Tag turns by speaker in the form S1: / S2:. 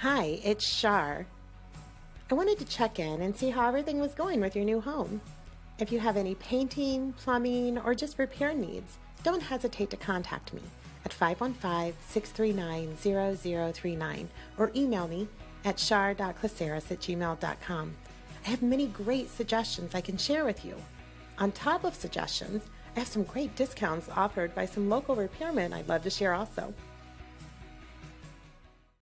S1: Hi, it's Char. I wanted to check in and see how everything was going with your new home. If you have any painting, plumbing, or just repair needs, don't hesitate to contact me at 515 639 0039 or email me at char.klisares at gmail.com. I have many great suggestions I can share with you. On top of suggestions, I have some great discounts offered by some local repairmen I'd love to share also.